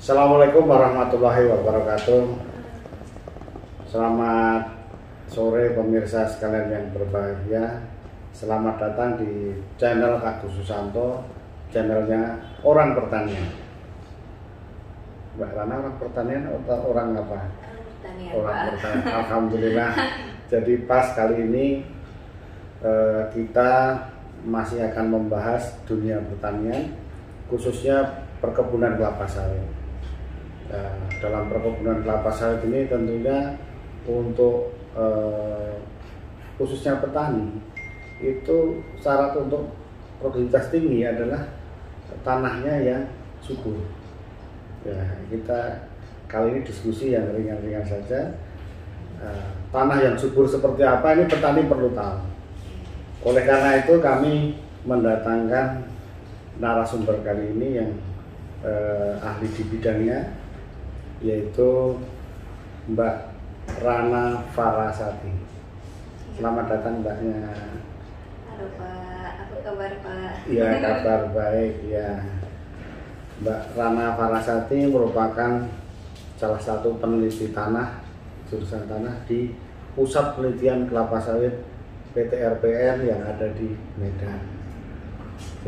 Assalamualaikum warahmatullahi wabarakatuh. Selamat sore pemirsa sekalian yang berbahagia. Selamat datang di channel Agus Susanto, channelnya Orang Pertanian. Mbak Rana orang pertanian atau orang apa? Pertanian, Orang Pak. pertanian. Alhamdulillah. Jadi pas kali ini eh, kita masih akan membahas dunia pertanian, khususnya perkebunan kelapa sawit. Nah, dalam perkebunan kelapa sawit ini tentunya untuk eh, khususnya petani itu syarat untuk produktivitas tinggi adalah tanahnya yang subur. Ya, kita kali ini diskusi yang ringan-ringan saja. Eh, tanah yang subur seperti apa ini petani perlu tahu. Oleh karena itu kami mendatangkan narasumber kali ini yang eh, ahli di bidangnya yaitu Mbak Rana Farasati. Selamat datang Mbaknya. Halo Pak, apa kabar Pak? Ya kabar baik ya. Mbak Rana Farasati merupakan salah satu peneliti tanah jurusan tanah di Pusat Penelitian Kelapa Sawit PT RPN yang ada di Medan.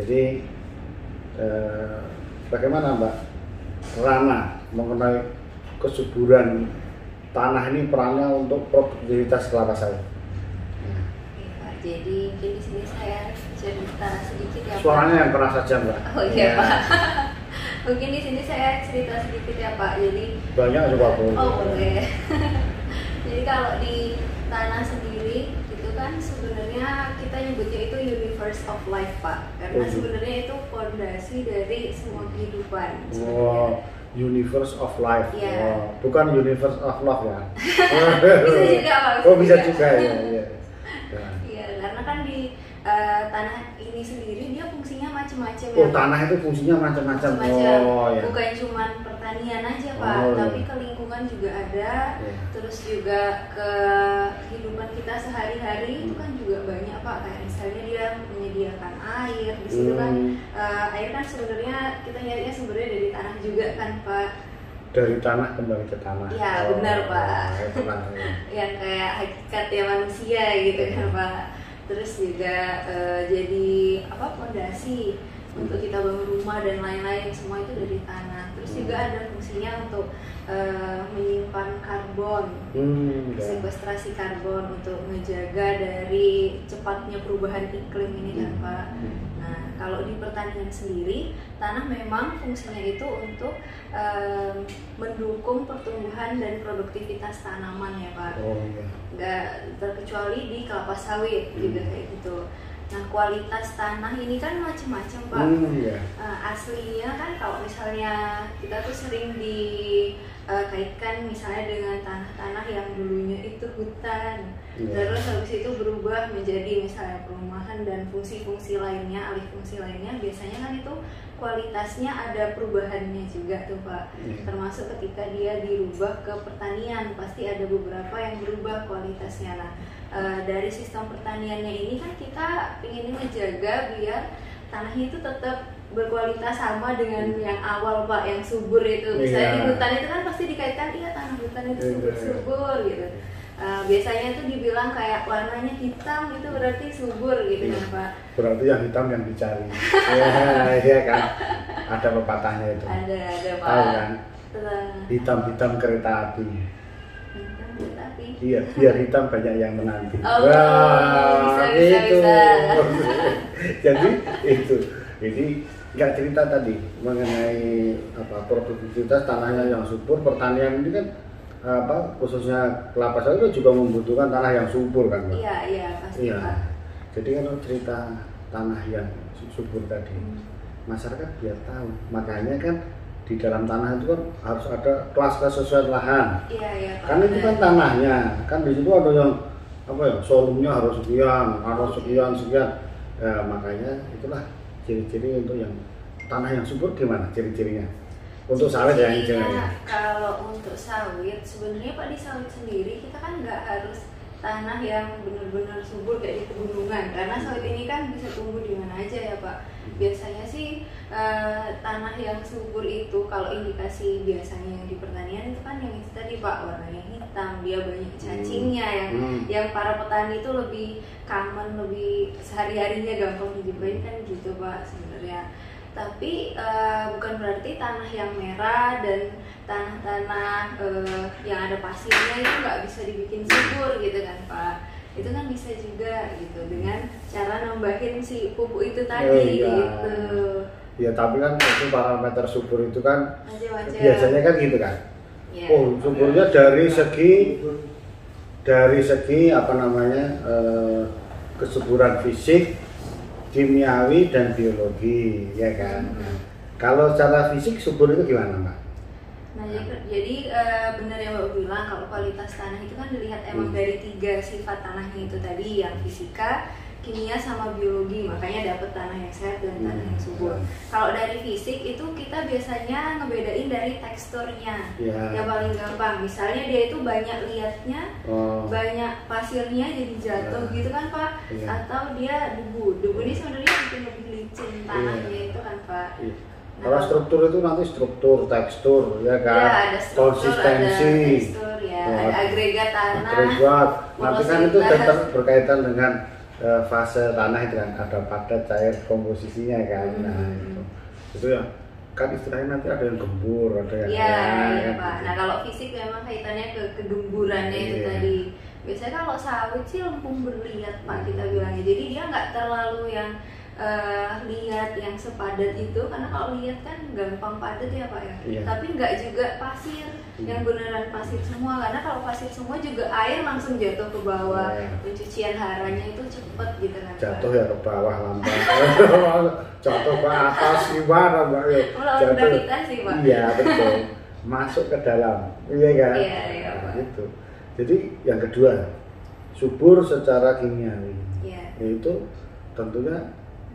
Jadi eh, bagaimana Mbak Rana mengenai kesuburan tanah ini perannya untuk produktivitas kelapa sawit? Nah, Pak. Jadi mungkin di sini saya cerita sedikit ya Pak. Suaranya yang keras saja Mbak. Oh iya Pak. mungkin di sini saya cerita sedikit ya Pak. Jadi Banyak juga boleh. oh boleh. Jadi kalau di tanah sendiri itu kan sebenarnya kita nyebutnya itu universe of life Pak. Karena Oh, iya. sebenarnya itu fondasi dari semua kehidupan. Wow, universe of life. Iya. Wow, bukan universe of love ya. Bisa juga, Pak, bisa Oh bisa juga. juga ya. ya. Ya. Iya, karena kan di eh, tanah ini sendiri macam-macam Oh Pak. tanah itu fungsinya macam-macam. Oh ya. Bukan cuma pertanian aja Pak, Oh, iya. tapi ke lingkungan juga ada. Iya. Terus juga ke kehidupan kita sehari-hari itu kan juga banyak Pak. Kayak misalnya dia menyediakan air. Di situ kan Hmm, eh, air kan sebenarnya kita nyarinya sumbernya dari tanah juga kan Pak. dari tanah kembali ke tanah. Iya, benar, Pak. ya. yang kayak hakikatnya manusia gitu kan pak terus juga eh, jadi apa fondasi untuk kita bangun rumah dan lain-lain semua itu dari tanah terus juga ada fungsinya untuk eh, menyimpan karbon Hmm, ya. sequestrasi karbon untuk menjaga dari cepatnya perubahan iklim ini kan pak. Nah, kalau di pertanian sendiri, tanah memang fungsinya itu untuk em, mendukung pertumbuhan dan produktivitas tanaman ya Pak. Oh iya. Nggak terkecuali di kelapa sawit juga Hmm. kayak gitu. Nah, kualitas tanah ini kan macam-macam Pak. Hmm, ya. Eh, aslinya kan kalau misalnya kita tuh sering dikaitkan misalnya dengan tanah-tanah yang dulunya itu hutan Iya. terus habis itu berubah menjadi misalnya perumahan dan fungsi-fungsi lainnya alih fungsi lainnya biasanya kan itu kualitasnya ada perubahannya juga tuh pak Iya. termasuk ketika dia dirubah ke pertanian pasti ada beberapa yang berubah kualitasnya nah eh, dari sistem pertaniannya ini kan kita ingin ngejaga biar tanahnya itu tetap berkualitas sama dengan yang awal pak yang subur itu misalnya Iya. di hutan itu kan pasti dikaitkan iya tanah hutan itu Iya. subur subur gitu Eh, biasanya itu dibilang kayak warnanya hitam itu berarti subur gitu Iya. kan pak Berarti yang hitam yang dicari. ya, iya kan. Ada pepatahnya itu. ada ada pak Tahu kan? Tenang. Hitam-hitam kereta api. hitam Iya, biar hitam banyak yang menanti. Oh, bisa, bisa, itu. bisa. Jadi itu. Jadi nggak cerita tadi mengenai apa produktivitas tanahnya yang subur, pertanian ini kan apa khususnya kelapa sawit itu juga membutuhkan tanah yang subur kan, Mbak? iya iya pasti Iya. pak Jadi kalau cerita tanah yang su- subur tadi, masyarakat biar tahu. Makanya kan di dalam tanah itu kan harus ada kelas kesesuaian lahan. iya iya pak Kan itu kan tanahnya, kan di situ ada yang apa ya, showroomnya harus sekian, harus sekian sekian. Ya, makanya itulah ciri-ciri untuk yang tanah yang subur gimana ciri-cirinya? Untuk sawit ya Cirinya, hijaunya. kalau untuk sawit sebenarnya pak di sawit sendiri kita kan nggak harus tanah yang benar-benar subur kayak di pegunungan. Karena sawit ini kan bisa tumbuh di mana aja ya pak. Biasanya sih uh, tanah yang subur itu kalau indikasi biasanya yang di pertanian itu kan yang itu tadi pak. Warnanya hitam dia banyak cacingnya yang hmm. yang para petani itu lebih common lebih sehari harinya gampang dijumpai kan gitu pak sebenarnya tapi uh, bukan berarti tanah yang merah dan tanah-tanah uh, yang ada pasirnya itu nggak bisa dibikin subur gitu kan pak itu kan bisa juga gitu dengan cara nambahin si pupuk itu tadi oh, iya. gitu ya tapi kan itu parameter subur itu kan Macam-macam. biasanya kan gitu kan ya. oh suburnya dari segi dari segi apa namanya uh, kesuburan fisik kimiawi dan biologi ya kan hmm. kalau secara fisik subur itu gimana mbak Nah, jadi, jadi uh, benar yang Mbak bilang kalau kualitas tanah itu kan dilihat emang hmm. dari tiga sifat tanahnya itu tadi yang fisika, kimia sama biologi makanya dapat tanah yang sehat dan tanah yang hmm. subur. Hmm. Kalau dari fisik itu kita biasanya ngebedain dari teksturnya yeah. yang paling gampang. Misalnya dia itu banyak liatnya, oh. banyak pasirnya jadi jatuh yeah. gitu kan pak, yeah. atau dia debu. Debu ini sebenarnya bikin lebih licin tanahnya yeah. itu kan pak. Yeah kalau struktur itu nanti struktur, tekstur, ya kan, ya, ada struktur, konsistensi, ada tekstur, ya, oh, ada agregat tanah, agregat. Nanti kan itu tetap berkaitan dengan uh, fase tanah itu kan, ada padat, cair, komposisinya kan. Hmm. Nah itu, itu ya kan istilahnya nanti ada yang gembur, ada yang ya, ya, ya Pak. Nah kalau fisik memang kaitannya ke kedumburannya ya. itu iya. tadi. Biasanya kalau sawit sih lempung berliat Pak kita bilangnya. Jadi dia nggak terlalu yang uh, lihat yang sepadat itu karena kalau lihat kan gampang padat ya pak ya. Iya. tapi nggak juga pasir hmm. yang beneran pasir semua. Karena kalau pasir semua juga air langsung jatuh ke bawah. Yeah. pencucian haranya itu cepet gitu kan jatuh ya ke bawah lambat. Jatuh ke atas gimana mbak ya. Jatuh. sih pak. Iya betul. Masuk ke dalam. Iya kan? Iya, iya, nah, itu jadi yang kedua subur secara kimiawi yeah. yaitu tentunya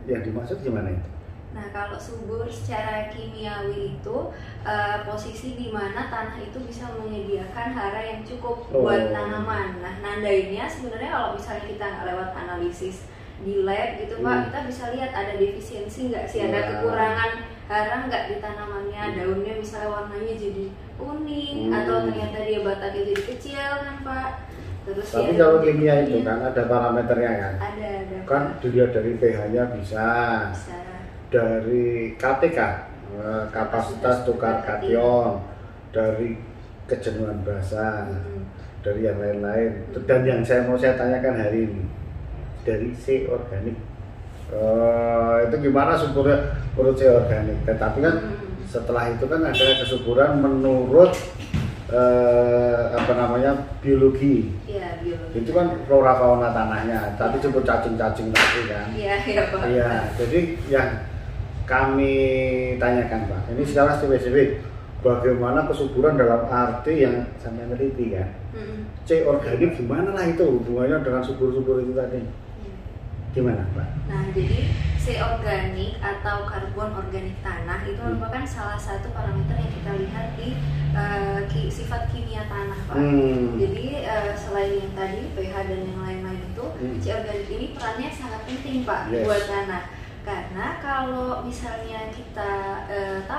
yang dimaksud gimana itu? Nah, kalau subur secara kimiawi itu uh, posisi di mana tanah itu bisa menyediakan hara yang cukup oh. buat tanaman. Nah, nandainnya sebenarnya kalau misalnya kita lewat analisis di lab gitu hmm. pak, kita bisa lihat ada defisiensi nggak sih, yeah. ada iya. kekurangan hara nggak di tanamannya, hmm. daunnya misalnya warnanya jadi kuning hmm. atau ternyata dia batangnya jadi kecil kan pak Terus Tapi ya, kalau kimia itu kan ada parameternya kan? Ada, ada. Kan dilihat dari pH-nya bisa. Bisa. Dari KTK, eh, kapasitas tukar kation, dari kejenuhan basah, hmm. dari yang lain-lain. Dan yang saya mau saya tanyakan hari ini dari C organik. Uh, itu gimana suburnya menurut C organik? Tetapi kan hmm. setelah itu kan ada kesuburan menurut eh, apa namanya biologi. Iya biologi. Itu kan flora fauna tanahnya, tapi cukup cacing-cacing tadi kan. Iya iya pak. Iya, jadi yang kami tanyakan pak, ini sekarang spesifik bagaimana kesuburan dalam arti yang saya meneliti kan. Hmm. C organik gimana lah itu hubungannya dengan subur-subur itu tadi? Gimana pak? Nah jadi C organik atau karbon organik tanah itu hmm. merupakan salah satu parameter yang kita lihat di uh, ki, sifat kimia tanah pak. Hmm. Jadi uh, selain yang tadi pH dan yang lain-lain itu hmm. C organik ini perannya sangat penting pak yes. buat tanah. Karena kalau misalnya kita uh,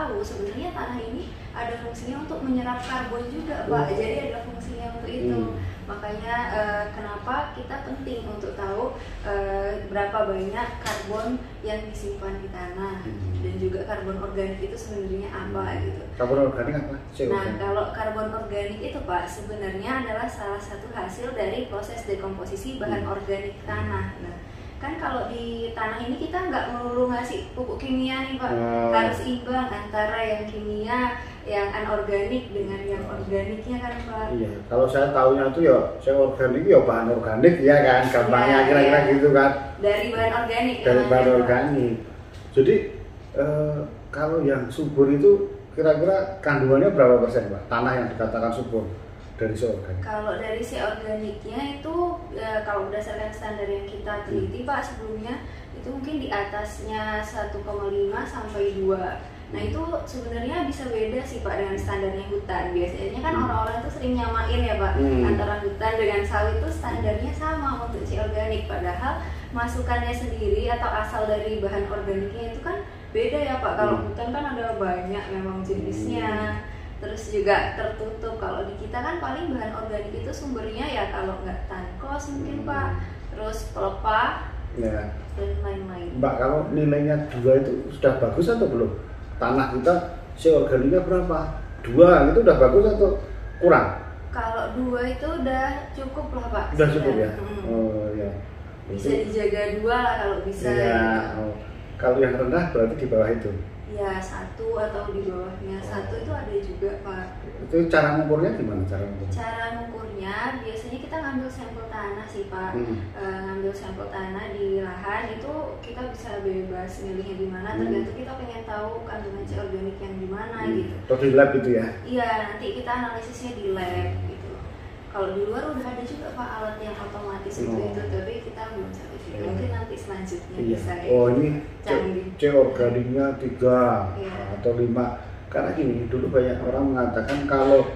tahu sebenarnya tanah ini ada fungsinya untuk menyerap karbon juga pak. Oh. Jadi ada fungsinya untuk itu. Hmm makanya uh, kenapa kita penting untuk tahu uh, berapa banyak karbon yang disimpan di tanah hmm. dan juga karbon organik itu sebenarnya apa hmm. gitu. Karbon organik apa? Nah kalau karbon organik itu pak sebenarnya adalah salah satu hasil dari proses dekomposisi bahan hmm. organik tanah. Nah kan kalau di tanah ini kita nggak melulu ngasih pupuk kimia nih pak. Oh. harus imbang antara yang kimia yang anorganik dengan yang organiknya kan pak. Iya kalau saya tahunya itu ya saya organik ya bahan organik ya kan gampangnya ya, kira-kira ya. gitu kan. Dari bahan organik dari bahan ya, organik. Jadi eh, kalau yang subur itu kira-kira kandungannya berapa persen pak? Tanah yang dikatakan subur dari si organik? Kalau dari si organiknya itu ya, kalau berdasarkan standar yang kita teliti hmm. Pak sebelumnya itu mungkin di atasnya 1,5 sampai 2 Nah itu sebenarnya bisa beda sih Pak dengan standarnya hutan. Biasanya kan Hmm. orang-orang tuh sering nyamain ya Pak Hmm. antara hutan dengan sawit itu standarnya sama untuk C organik. Padahal masukannya sendiri atau asal dari bahan organiknya itu kan beda ya Pak. Kalau Hmm. hutan kan ada banyak memang jenisnya. Terus juga tertutup. Kalau di kita kan paling bahan organik itu sumbernya ya kalau nggak tankos mungkin Hmm. Pak. Terus pelepah Ya. dan lain-lain. Mbak kalau nilainya dua itu sudah bagus atau belum? Tanah kita si organiknya berapa? Dua itu udah bagus atau kurang? Kalau dua itu udah cukup lah Pak. Sudah cukup ya? Hmm. Oh ya. Bisa dijaga dua lah kalau bisa. Iya. oh. Kalau yang rendah berarti di bawah itu. Ya satu atau di bawahnya satu itu ada juga Pak. Itu cara mengukurnya gimana cara mengukurnya? Cara mengukurnya biasanya kita ngambil sampel tanah sih Pak. Hmm. Eh, ngambil sampel tanah di lahan itu kita bisa bebas milihnya di mana Hmm. tergantung kita pengen tahu kandungan C organik yang di mana Hmm. gitu. Atau di lab itu ya? Iya nanti kita analisisnya di lab gitu. Kalau di luar udah ada juga Pak alat yang otomatis itu Oh. itu tapi kita belum sampai situ. Mungkin nanti selanjutnya Iya. bisa ya. Oh ini C, Canggih. C organiknya tiga Iya. atau lima. Karena gini dulu banyak orang mengatakan kalau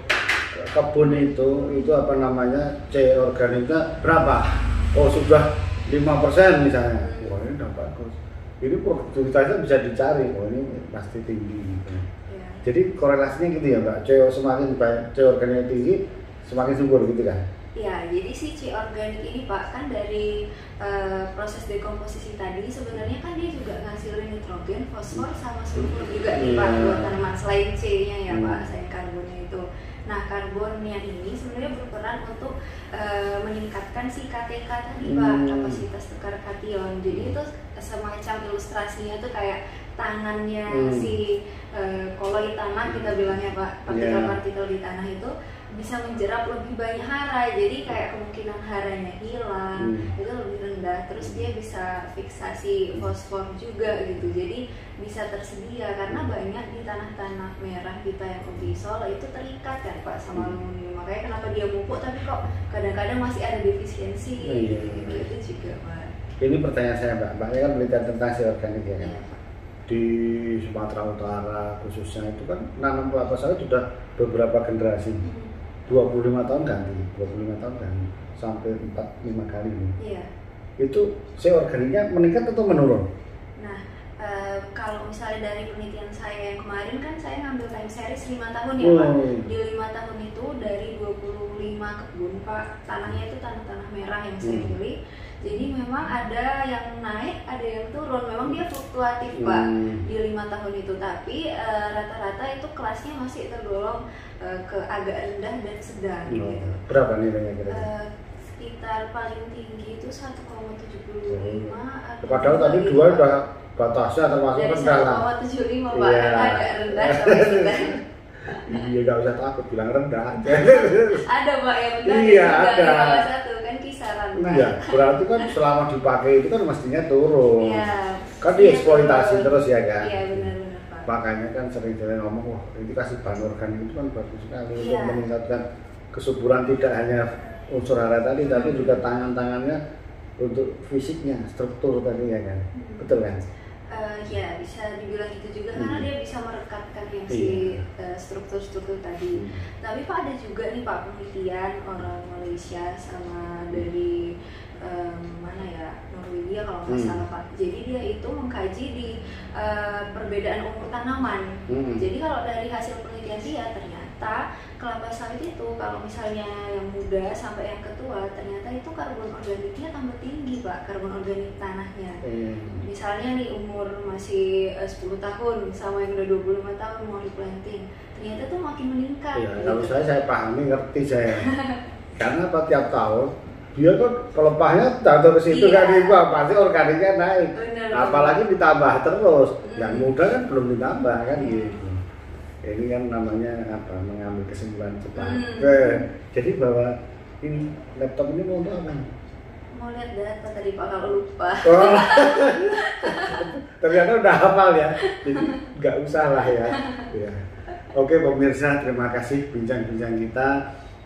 kebun itu itu apa namanya C organiknya berapa? Oh sudah lima persen misalnya. Hmm. Wah ini udah bagus. Ini produktivitasnya bisa dicari. Oh ini pasti tinggi. Gitu. Iya. Jadi korelasinya gitu ya mbak. C semakin banyak C organiknya tinggi semakin subur gitu kan? Ya, jadi si C organik ini Pak kan dari eh, proses dekomposisi tadi sebenarnya kan dia juga ngasilin nitrogen, fosfor sama sulfur juga nih Pak Iya. buat tanaman selain C-nya ya Hmm. Pak, selain karbonnya itu. Nah, karbonnya ini sebenarnya berperan untuk eh, meningkatkan si KTK tadi Pak, Hmm. kapasitas tukar kation. Jadi itu semacam ilustrasinya tuh kayak tangannya Hmm. si eh, koloi tanah kita bilangnya Pak, partikel-partikel di tanah itu bisa menjerap lebih banyak hara jadi kayak kemungkinan haranya hilang Hmm. itu lebih rendah terus dia bisa fiksasi fosfor juga gitu jadi bisa tersedia karena banyak di tanah-tanah merah kita yang obisol itu terikat kan pak sama Hmm. aluminium makanya kenapa dia mupuk tapi kok kadang-kadang masih ada defisiensi Oh, iya. gitu itu juga pak Ini pertanyaan saya mbak. Mbaknya kan penelitian tentang C organik ya kan? Iya. Di Sumatera Utara khususnya itu kan nanam kelapa sawit sudah beberapa generasi. Hmm. 25 tahun ganti, 25 tahun ganti sampai 4 5 kali ini. iya Itu C organiknya meningkat atau menurun? Nah, eh, kalau misalnya dari penelitian saya yang kemarin kan saya ngambil time series 5 tahun ya Pak. Oh. Di lima tahun itu dari 25 kebun Pak, tanahnya itu tanah-tanah merah yang saya Hmm. pilih. Jadi memang ada yang naik, ada yang turun. Memang dia fluktuatif Pak Hmm. di lima tahun itu. Tapi eh, rata-rata itu kelasnya masih tergolong eh, ke agak rendah dan sedang Oh, gitu. Berapa nilainya kira-kira? Eh, sekitar paling tinggi itu 1,75 atau Padahal tadi dua Pak. udah batasnya termasuk rendah lah. 1,75 pak Iya. agak rendah sampai sedang Iya nggak usah takut bilang rendah aja. ada pak yang rendah Iya, ada. Pak Iya, berarti kan selama dipakai itu kan mestinya turun. Iya. Kan dieksploitasi Turun. terus ya kan? iya benar-benar pak Makanya kan sering jalan ngomong, wah ini kasih bahan organik itu kan bagus sekali untuk Iya. meningkatkan kesuburan tidak hanya unsur hara tadi, tapi juga tangan-tangannya untuk fisiknya, struktur tadi ya kan? Hmm. Betul kan? Eh, ya bisa dibilang gitu juga Hmm. karena dia bisa merekatkan yang si Iya. eh, struktur-struktur tadi Tapi Pak ada juga nih Pak penelitian orang Malaysia sama dari em, mana ya Norwegia kalau nggak Hmm. salah Pak. Jadi dia itu mengkaji di eh, perbedaan umur tanaman. Hmm. Jadi kalau dari hasil penelitian dia ternyata kelapa sawit itu kalau misalnya yang muda sampai yang ketua ternyata itu karbon organiknya tambah tinggi Pak karbon organik tanahnya. Hmm. Misalnya nih umur masih eh, 10 tahun sama yang udah 25 tahun mau replanting ternyata tuh makin meningkat Ya, gitu. kalau saya saya pahami ngerti saya. Karena apa tiap tahun dia kan kelepahnya jatuh ke situ Iya. kan ibu pasti organiknya naik. Benar, Apalagi ditambah terus. Hmm. Yang muda kan belum ditambah kan gitu. Ini kan namanya apa? Mengambil kesimpulan cepat. Hmm. Eh, jadi bahwa ini laptop ini mau untuk apa? mau lihat data tadi Pak kalau lupa Oh. Ternyata udah hafal ya. Jadi nggak usah lah ya. ya. Oke pemirsa, terima kasih bincang-bincang kita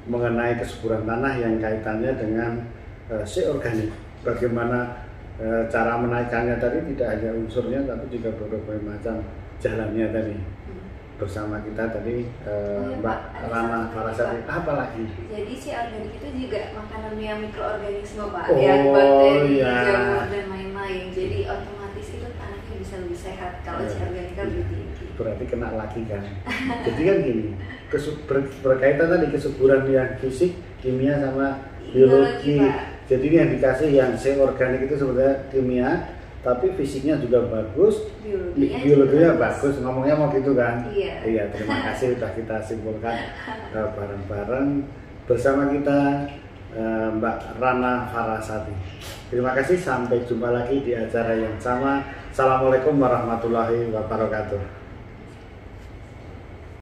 mengenai kesuburan tanah yang kaitannya dengan eh, si organik. Bagaimana eh, cara menaikkannya tadi tidak hanya unsurnya tapi juga berbagai macam jalannya tadi. Bersama kita tadi Oh iya, Mbak Rama Farasati Pak. apa lagi Jadi si organik itu juga makanan yang mikroorganisme pak, Oh, yang bakteri, iya. jamur dan lain-lain. Jadi otomatis itu tanahnya bisa lebih sehat kalau si Iya. organik kan lebih tinggi. berarti kena lagi kan jadi kan gini ber- berkaitan tadi kesuburan yang fisik kimia sama biologi Biologi, Pak. jadi ini yang dikasih yang C organik itu sebenarnya kimia tapi fisiknya juga bagus. Biologinya, biologinya juga bagus. Ngomongnya mau gitu kan? Iya. iya terima kasih sudah kita simpulkan eh, bareng-bareng bersama kita eh, Mbak Rana Farasati. Terima kasih sampai jumpa lagi di acara yang sama. Assalamualaikum warahmatullahi wabarakatuh